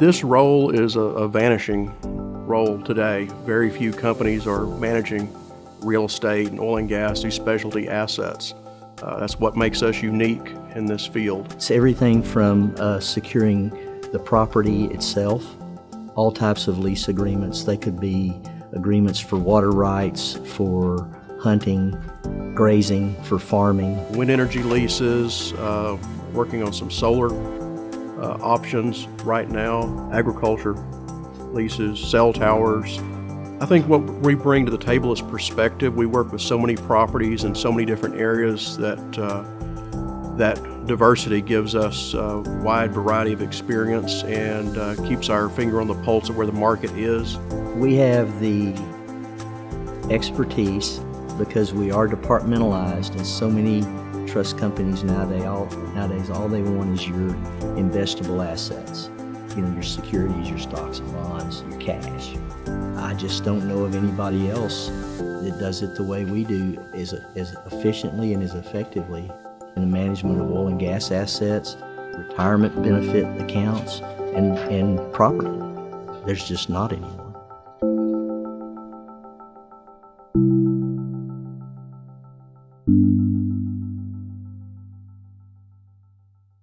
This role is a, a vanishing role today. Very few companies are managing real estate and oil and gas, these specialty assets. Uh, that's what makes us unique in this field. It's everything from uh, securing the property itself, all types of lease agreements. They could be agreements for water rights, for hunting, grazing, for farming. Wind energy leases, uh, working on some solar uh, options right now, agriculture leases, cell towers. I think what we bring to the table is perspective. We work with so many properties in so many different areas that uh, that diversity gives us a wide variety of experience and uh, keeps our finger on the pulse of where the market is. We have the expertise because we are departmentalized and so many trust companies nowadays all, nowadays all they want is your investable assets. You know your securities your stocks and bonds your cash. I just don't know of anybody else that does it the way we do as, as efficiently and as effectively in the management of oil and gas assets retirement benefit accounts and, and property. There's just not any